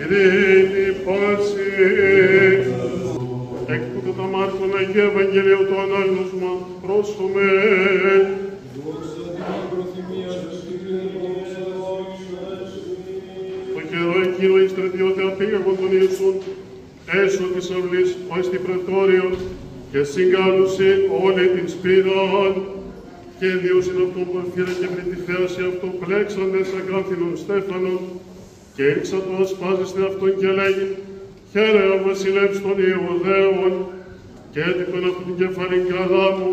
Ειρήνη πάση. Εκ τούτου τα Μάρκων Αγίου Ευαγγελίου του ανάγνωσμα πρόσχομαι. Το καιρό εκείνο οι στρατιώτες απήγαγον τον Ιησούν έσω της αυλής ως την πρετόριο και συγκάλουσε όλη την σπήραν και διώσιν αυτόν που εφήρε και πριν τη θέαση αυτό πλέξανε σαν κάθινον Στέφανον και ήρξα το ασπάζεστε αυτόν και λέγει «Χαίρε ο βασιλεύς των Ιουδαίων» και έτυχον αυτόν την κεφαλήν καλά μου.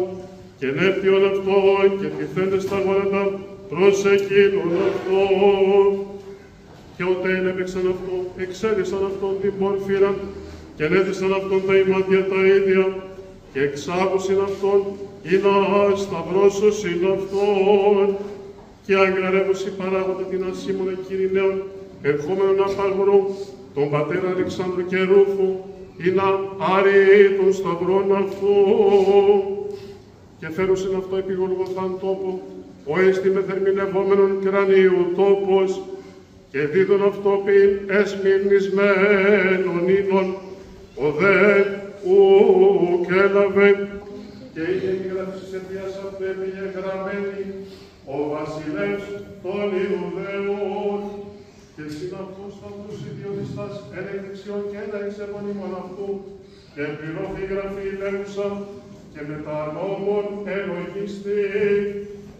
Και νέπτιον αυτόν και πειθέντες τα γόνατα προς εκείνον αυτόν. Και όταν έπαιξαν αυτό, εξέδισαν αυτόν την πόρφυρα και ενέδισαν αυτόν τα ημάτια τα ίδια. Και εξάγουσιν αυτόν ή να σταυρώσωσιν αυτόν. Και αγκραρεύουσι παράγοντα την ασήμωνα Κυριναίων ερχόμενον απαγρού τον πατέρα Αλεξάνδρου και Ρούφου ή να άρει τον σταυρόν αυτού και φέρουσιν αυτό επί Γολγοθάν τόπο ο έστι με θερμινευόμενον κρανίου τόπος και δίδον αυτό πιν εσμυρνισμένων είδων ο δε ουκ έλαβε. Και είχε γράψει σε ποιας αυτού έπηγε γραμμένη ο βασιλεύς των Ιουδαίων και συναυτούς θα τους ιδιωτιστάς ένα δεξιόν και ένα εις επωνύμων αυτού και πληρώθη η γραφή λέγουσα και με τα νόμων ελογιστή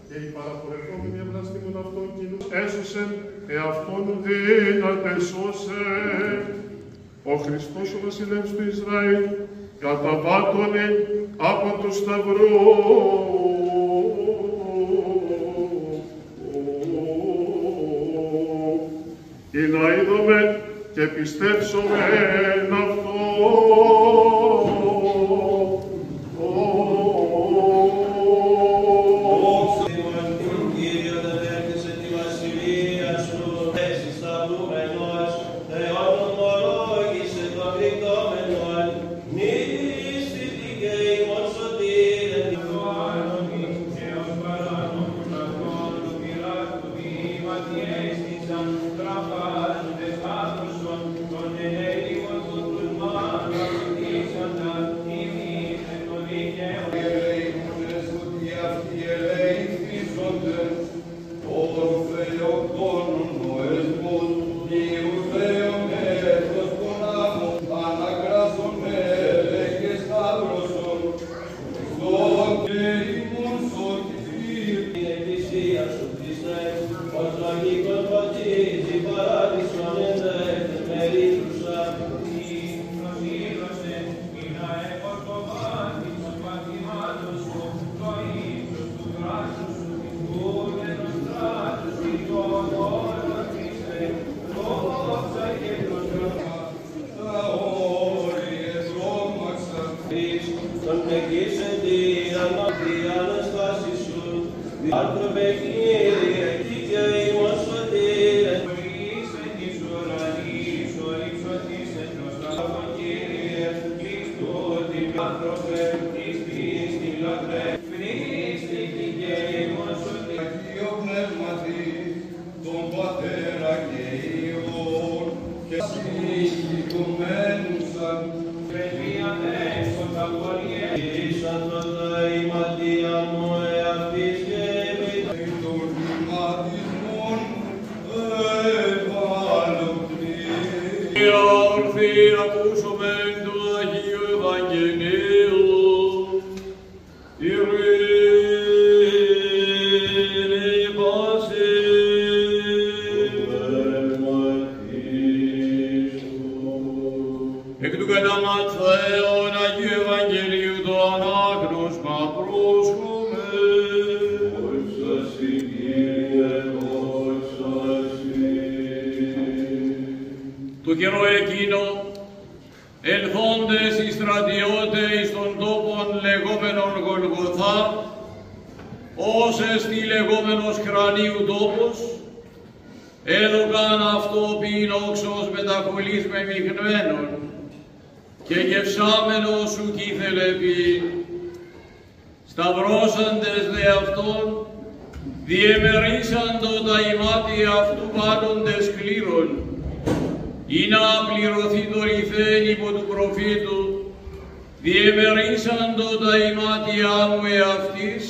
και οι παραπορευόμενοι ευλαστήμων αυτών κοινού έσωσεν εαυτόν δύναται σώσε. Ο Χριστός ο βασιλεύς του Ισραήλ καταβάτωνε από το σταυρό ή να είδαμε και πιστέψουμε εν αυτό. τον εκείσε τη ανώδη αναστάσης σου, διάρθρωπε Κύριε, somebody. Εκ του κατά Ματθαίων Αγίου Ευαγγελίου το ανάγνωσμα πρόσχομαι. Δόξα Συ, Κύριε, δόξα Συ. Το καιρό εκείνο, ελθόντες οι στρατιώτες εις των τόπων λεγόμενων Γολγοθά, ως εστι λεγόμενος κρανίου τόπος, έδωκαν αυτό ποιην όξος μετακολλής με μειγμένον, και γευσάμενος σου κήθελε πει, σταυρώσαντες δε αυτόν, διεμερίσαντο τα ημάτια αυτού πάντοντες κλήρων, ή να πληρωθεί το ρηθέν υπό του προφήτου, διεμερίσαντο τα ημάτια μου εαυτής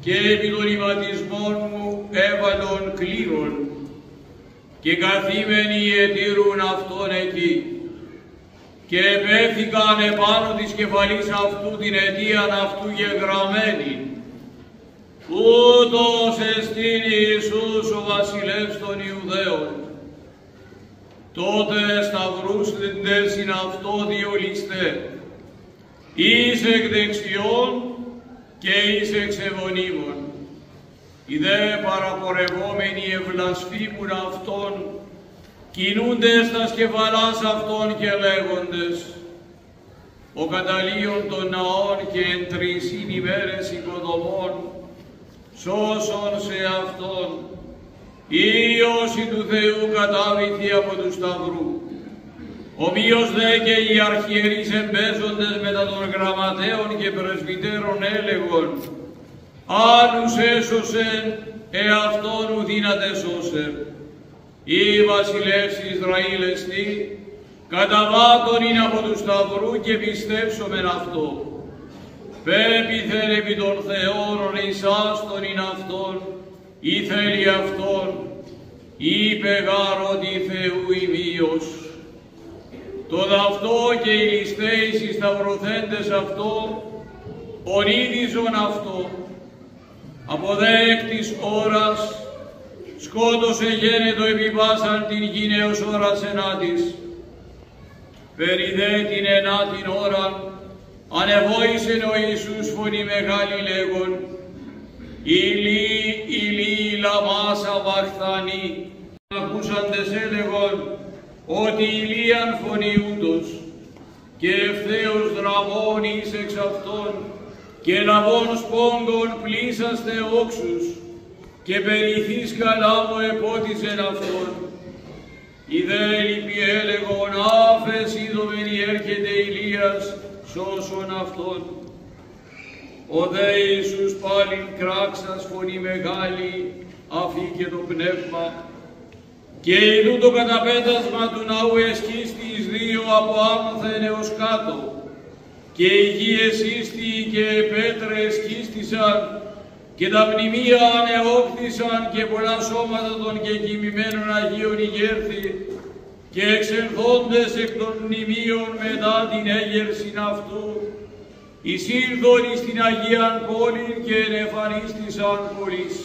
και επί των ηματισμών μου έβαλον κλήρων. Και καθήμενοι ετήρουν αυτόν εκεί και επέφθηκαν επάνω της κεφαλής αυτού την αιτίαν αυτού γεγραμμένη ούτως εστίν Ιησούς ο βασιλεύς των Ιουδαίων. Τότε σταυρούσθεντε συν αυτό διολυστέ, εις εκ δεξιών και εις εξ ευωνίμων. Οι δε παραπορευόμενοι ευλασφήμουν αυτόν, κινούνται στα σκεφαλάς αυτών και λέγοντες, ο καταλίων των ναών και εν τρισήν ημέρες οικοδομών, σώσον σε Αυτόν, η Υιώση του Θεού κατάβηθη από τους Σταυρού. Ομοίως δε και οι αρχιερείς εμπέζοντες μετά των γραμματέων και πρεσβυτέρων έλεγον, άλλους έσωσεν, εαυτόν ουδύνατε σώσεν. Ή βασιλεύς Ισραήλ εστί, καταβάτων είναι από τους Σταυρού και πιστεύσομεν αυτό πέπιθεν επί των Θεών ρισάς τον ειν αυτόν, ή θέλει αυτόν, είπε γάρ ότι Θεού ημίος. Το δαυτό και οι ληστέοι συσταυρωθέντες αυτό, ονίδιζον αυτό, από δέκτης ώρας, σκότωσε γένετο επιβάσαν την γη έως ώρας ενάτης. Περί δε την ενάτην ώραν, ανεβόησε ο Ιησούς φωνή μεγάλη λέγον «Ηλί, ηλί, λαμάσα βαχθανή». Ακούσαντες έλεγον ότι ηλίαν φωνή ούτως και ευθέως δραμών εις εξ αυτών και λαβώνς σπόγκων πλήσαστε όξους και περιθείς καλά μου επότισεν αυτόν. Οι δε λυπη έλεγον άφες είδομεν έρχεται Ηλίας σώσον αυτόν. Ο δε Ιησούς πάλιν κράξας φωνή μεγάλη, αφήκε το πνεύμα, και ειδού το καταπέτασμα του ναού εσκίστης εις δύο από άμαθεν έως κάτω, και οι γη εσύστη και πέτρε εσκίστησαν, και τα μνημεία ανεόκτησαν και πολλά σώματα των και κοιμημένων Αγίων ηγέρθη, και εξελθόντες εκ των μνημείων μετά την έγερσιν αυτού, εισήλθον εις την Αγίαν πόλη και ενεφανίστησαν πολλής.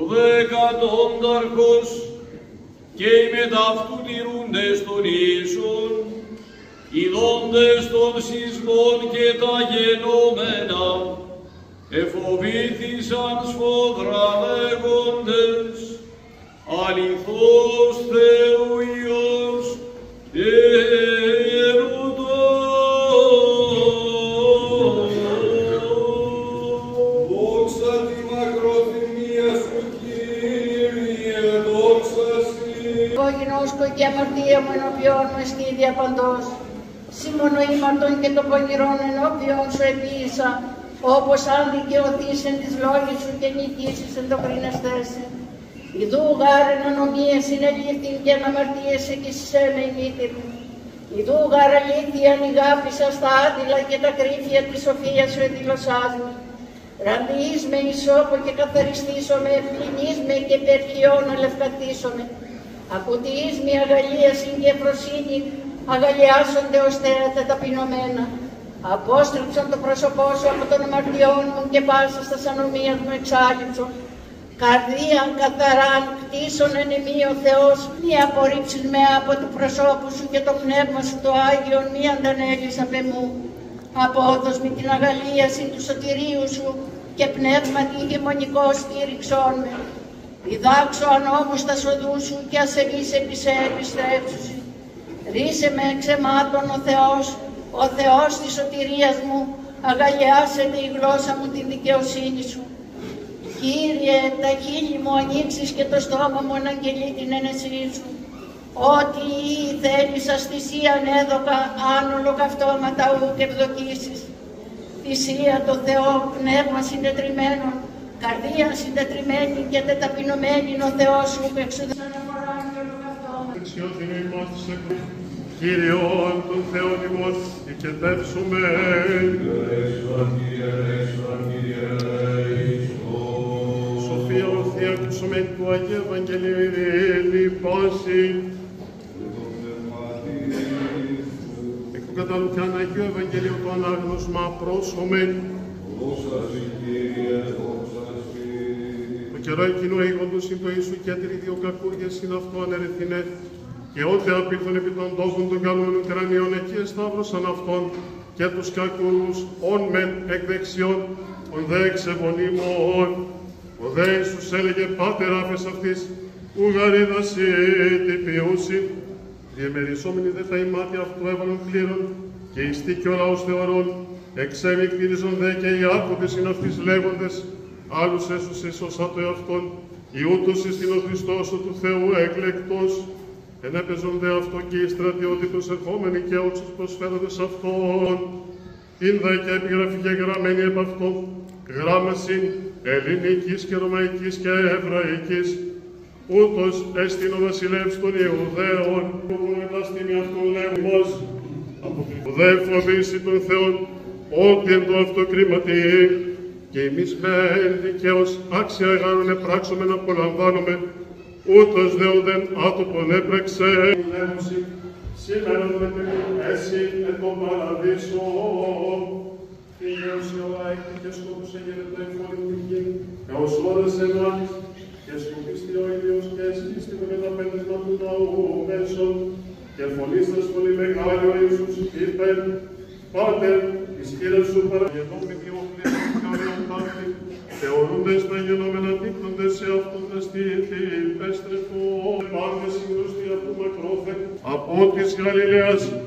Ο δεκατόνταρχος και οι μεταυτού τηρούντες των Ιησούν, οι δόντες των σεισμών και τα γενόμενα, εφοβήθησαν σφόδρα λέγοντες, αληθώς Θεού Υιός ερωτώ. Δόξα τη μακροθυμία σου, Κύριε, δόξα Συ. Εγώ γινώσκω και αμαρτία μου ενώπιόν μου εστίδια παντός. Σήμωνο ήμαρτον και το πονηρών ενώπιον σου επίησα, όπως αν δικαιωθήσεν τις λόγες σου και νικήσεις εν το κρίνεστέσαι. Ιδού γάρεν ανομίες συνελήφθην και αναμαρτίεσαι και σε με ημίτηρη. Ιδού γάρ αλήθεια ανηγάπησα στα άδειλα και τα κρύφια της σοφίας σου εδηλωσάς με. Ραντιείς με ισόπο και καθαριστήσω με, πληνείς με και περχιών αλευκαθήσω με. Ακουτιείς με αγαλίαση και φροσύνη, αγαλιάσονται ως τα ταπεινωμένα. Απόστρεψαν το πρόσωπό σου από των αμαρτιών μου και πάσα στα ανομίας μου εξάλληψον. Καρδίαν καθαράν κτίσον εν ημί ο Θεός, μη απορρίψεις με από του προσώπου σου και το πνεύμα σου το Άγιον, μη αντανέλεις απ' εμού. Απόδος με την αγαλίαση του σωτηρίου σου και πνεύμα τη ηγεμονικό στήριξόν με. Διδάξω αν όμως τα σοδού σου και ασεβείς επί σε επιστρέψουσι. Ρίσε με εξαιμάτων ο Θεός, ο Θεός της σωτηρίας μου, αγαλιάσεται η γλώσσα μου την δικαιοσύνη σου. Κύριε, τα χείλη μου ανοίξεις και το στόμα μου αναγγελεί την ένεσή σου. Ό,τι ή θέλεις αστησίαν έδωκα, αν ολοκαυτώματα ου και ευδοκίσεις. Θυσία το Θεό, πνεύμα συντετριμένο, καρδία συντετριμένη και τεταπεινωμένη είναι ο Θεός σου που εξουδεμένει αναφορά και ολοκαυτώματα. πλησιώθην ημάς της εκρού. Κύριον τον Θεόν ημών, οικετεύσουμε. Σοφία ορθή ακούσομεν του Αγίου Ευαγγελίου ειρήνη πάση. Εκ του κατά Λουκιάν Αγίου Ευαγγελίου το ανάγνωσμα πρόσωμεν. Το καιρό εκείνο έγοντος συν το Ιησού και άτυρη δύο κακούργες συν αυτό ανερεθινέ. Και ότε απήλθον επί των τόπων των καλούμενων κρανίων εκεί εσταύρωσαν αυτόν και τους κακούρους ον μεν εκ δεξιών, ον δε εξεβονίμων. Ο δε Ιησούς έλεγε πάτερ άφες αυτής, ουγαρίδαση τι ποιούσιν. Διεμερισόμενοι δε τα ημάτια αυτού έβαλον κλήρων και ιστή και ο λαός θεωρών, εξέμικτηριζον δε και οι άκοντες είναι αυτής λέγοντες, άλλους έσους έσωσα το εαυτόν, ή ούτως εις την ο Χριστός ο του Θεού έκλεκτος, ενέπαιζον δε αυτό και οι στρατιώτοι προσερχόμενοι και ότσους προσφέροντες αυτόν, ειν δε και επιγραφή και γραμμένη επ' αυτό, γράμμασιν ελληνικής και ρωμαϊκής και εβραϊκής, ούτως έστειν ο βασιλεύς των Ιουδαίων, που μεταστήμει αυτόν λέγοντας, από την δε φοβήσει των Θεών, ότι εν το αυτό κρίματι, και εμείς με δικαίως άξια εγάνουν επράξουμε να απολαμβάνουμε, ούτως δεόντεν άτοπον έπρεξε. Λέγουσι, σήμερα με την εσύ εν τον παραδείσο, Φύγεως η ώρα έκτη και σκόπουσε γερετό εφόρη την γη, έως ώρες ενάνης, και σκοπίστη ο ήλιος και εσπίστη με μεταπέντεσμα του ναού μέσων, και φωνήστας πολύ μεγάλη ο Ιησούς είπε, Πάτερ, εις χείρες σου παραγενών present.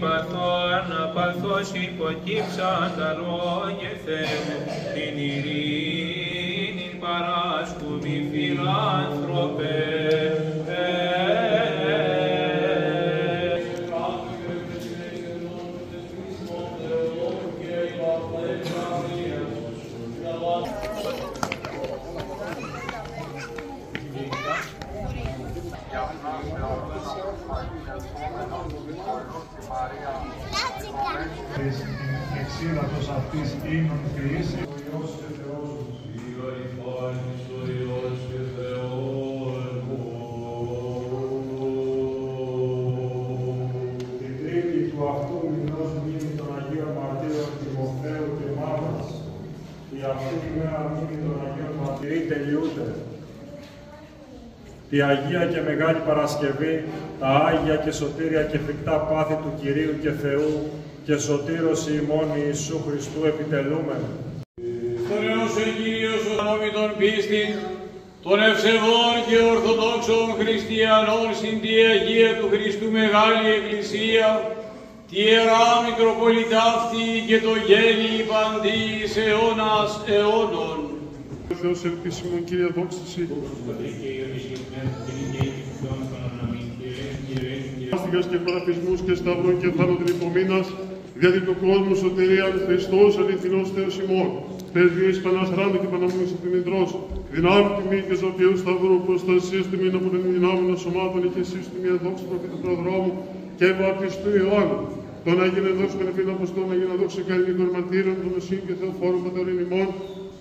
Παθών παθός υποκύψαν τα λόγια Θεού την ειρήνη παράσκουβη φιλάνθρωπε. Εξήλατος αυτής ίνων ποιήσει. Την τρίτη του αυτού μηνός μείνει των Αγίων Μαρτύρων Τιμοθέου και Μάρας. Η αυτή ημέρα μείνει των Αγίων Μαρτυροί τελειούται. Τη Αγία και Μεγάλη Παρασκευή, τα Άγια και Σωτήρια και φρικτά πάθη του Κυρίου και Θεού και σωτήρωση ημών Ιησού Χριστού επιτελούμεν. Θεός ο Κύριος ο νόμι των πίστη, των ευσεβών και ορθοδόξων χριστιανών στην τη Αγία του Χριστού Μεγάλη Εκκλησία, τη Ιερά Μητροπολιτά αυτή και το γέννη παντής αιώνας αιώνων. Θεός ελπίσιμον, Κύριε, δόξα Συ. Άστιγας και παραπισμούς και σταυρών και θάνατον υπομείνας, διαδί του κόσμου σωτηρίαν Χριστός αληθινός Θεός ημών. Πρεσβείες Πανασράντου και Παναμούης επιμητρός, δυνάμει τιμή και ζωοποιού σταυρού, προστασίας τιμήν από την δυνάμενα σωμάτων και εσείς τιμή δόξα προφήτου προδρόμου και βαπτιστού Ιωάννου. Τον Άγιον εδόξου με νεφήν Αποστόλων, Αγίον δόξα καλλινικών μαρτύρων, των Οσύων και Θεοφόρων Πατέρων ημών,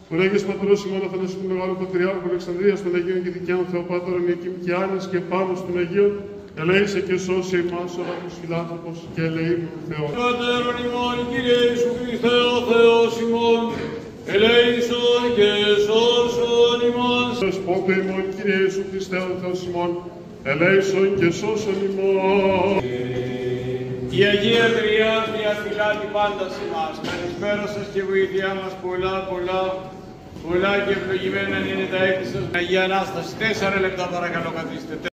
τον Άγιος Πατρός ημών Αθανασίου του Μεγάλου Πατριάρχου Αλεξανδρίας, των Αγίων και Δικαίων Θεοπάτωρων Ιεκήμ και Άννης και πάνω στον Αγίον, ελέησε και σώσε ημάς ο Άγιος Φιλάνθρωπος και ελεήμουν Θεός. Πατέρων ημών, Κύριε Ιησού Χριστέ, ο Θεός ημών, ελέησον και σώσον ημάς. Δεσπότε ημών, Κύριε Ιησού Χριστέ, ο Θεός ημών, ελέησον και σώσον ημών. Η Αγία Τριάδη αφυλάτη πάντα σε μας. Καλησπέρα σας και βοήθειά μας πολλά πολλά. Πολλά και ευλογημένα είναι τα έτη σας. Αγία Ανάσταση. Τέσσερα λεπτά παρακαλώ καθίστε.